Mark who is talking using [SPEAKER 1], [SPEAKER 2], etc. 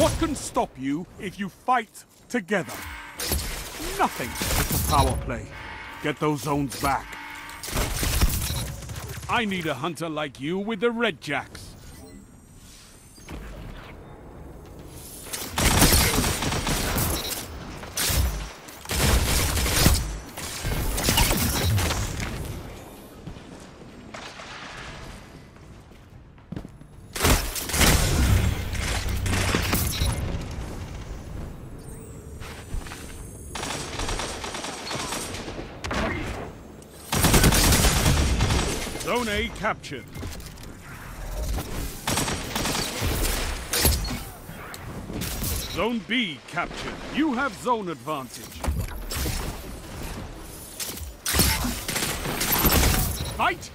[SPEAKER 1] What can stop you if you fight together? Nothing. It's a power play. Get those zones back. I need a hunter like you with the Red Jacks. Zone A captured. Zone B captured. You have zone advantage. Fight